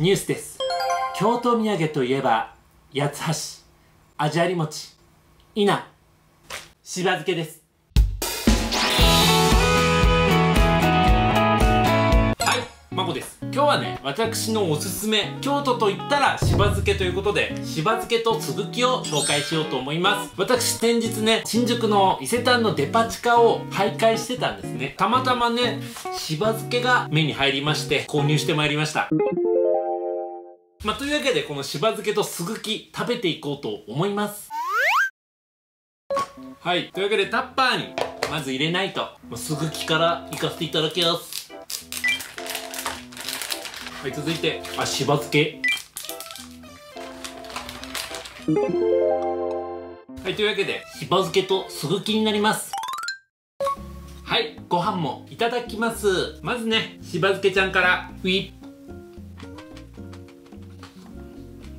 ニュースです。京都土産といえば八つ橋あじあり餅稲しば漬けです。はいまこです。今日はね私のおすすめ京都といったらしば漬けということでしば漬けとすぐきを紹介しようと思います。私先日ね新宿の伊勢丹のデパ地下を徘徊してたんですね。たまたまねしば漬けが目に入りまして購入してまいりました。まあ、というわけでこのしば漬けとすぐき食べていこうと思います。はい。というわけでタッパーにまず入れないと。すぐきからいかせていただきます。はい続いてあしば漬け。はいというわけでしば漬けとすぐきになります。はいご飯もいただきます。まずねしば漬けちゃんからウィッ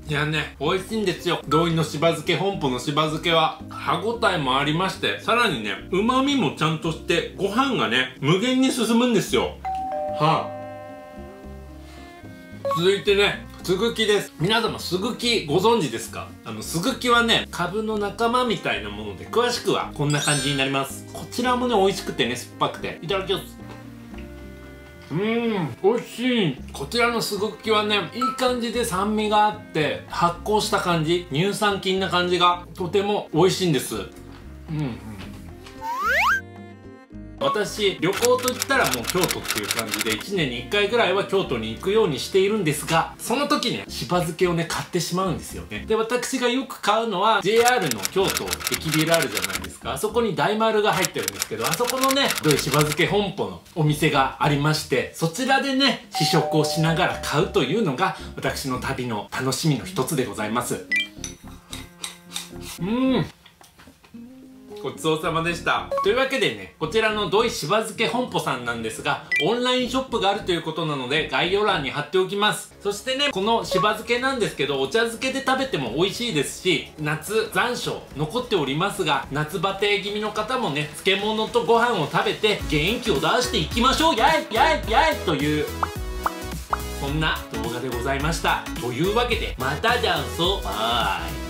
いやね、美味しいんですよ。同意のしば漬け、本舗のしば漬けは、歯ごたえもありまして、さらにね、旨味もちゃんとして、ご飯がね、無限に進むんですよ。はあ、続いてね、すぐきです。皆様、すぐきご存知ですか？あの、すぐきはね、株の仲間みたいなもので、詳しくはこんな感じになります。こちらもね、美味しくてね、酸っぱくて。いただきます。うん美味しい。こちらのすごくきはねいい感じで酸味があって発酵した感じ乳酸菌な感じがとても美味しいんです。うんうん。私旅行といったらもう京都っていう感じで1年に1回ぐらいは京都に行くようにしているんですがその時ねしば漬けをね買ってしまうんですよね。で私がよく買うのは JR の京都駅ビルあるじゃないですか。あそこに大丸が入ってるんですけどあそこのね土井しば漬け本舗のお店がありましてそちらでね試食をしながら買うというのが私の旅の楽しみの一つでございます。うん。ごちそうさまでした。というわけでね、こちらの土井しば漬け本舗さんなんですが、オンラインショップがあるということなので、概要欄に貼っておきます。そしてね、このしば漬けなんですけど、お茶漬けで食べても美味しいですし、夏残暑残っておりますが、夏バテ気味の方もね、漬物とご飯を食べて元気を出していきましょうやいやいやいという、そんな動画でございました。というわけで、またじゃんそ、バーイ。